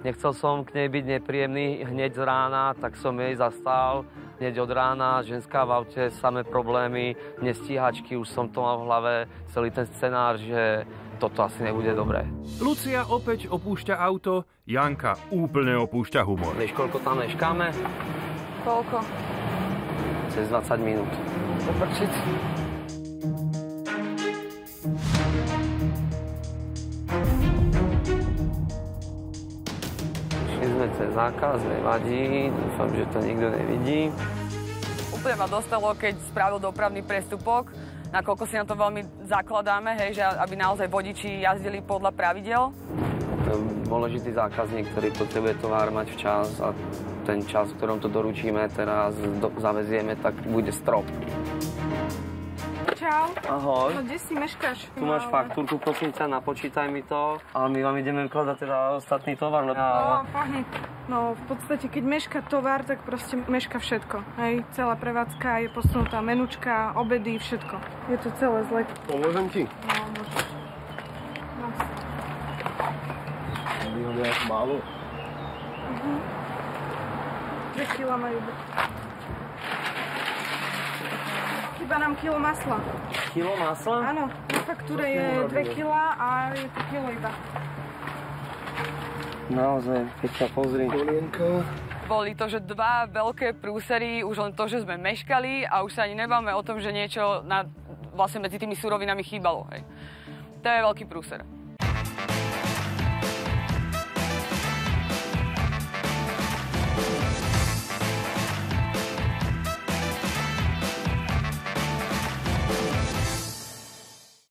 Nechcel som k nej byť nepríjemný hneď z rána, tak som jej zastal. Hneď od rána, ženská v aute, samé problémy, nestíhačky, už som to mal v hlave, celý ten scenár, že toto asi nebude dobré. Lucia opäť opúšťa auto, Janka úplne opúšťa humor. Vieš, koľko tam meškáme? Koľko? Cez 20 minút. Poprčiť. Šli sme cez zákaz, nevadí, dúfam, že to nikto nevidí. Úplne ma dostalo, keď spravil dopravný prestupok, nakoľko si na to veľmi zakladáme, hej, že aby naozaj vodiči jazdili podľa pravidel. Dôležitý zákazník, ktorý potrebuje tovar mať včas a ten čas, v ktorom to doručíme teraz, do, zavezieme, tak bude strop. Čau. Ahoj. No, kde si meškáš? Tu máš faktúrku, prosím ťa, napočítaj mi to. Ale my vám ideme vkladať teda ostatný tovar. No, No, pohni. No, v podstate, keď meška tovar, tak proste meška všetko. Hej, celá prevádzka je posunutá, menučka, obedy, všetko. Je to celé zle. Pomôžem ti? No, môžeš. No, Výhody až málo. 2 kg majú byť. Chyba nám kilo masla. Kilo masla? Áno, na faktúre je 2 kg a je to kilo iba. Naozaj, keď sa pozri. Polienka. Boli to, že dva veľké prúsery, už len to, že sme meškali a už sa ani nebáme o tom, že niečo na, vlastne medzi tými surovinami chýbalo. Hej. To je veľký prúser.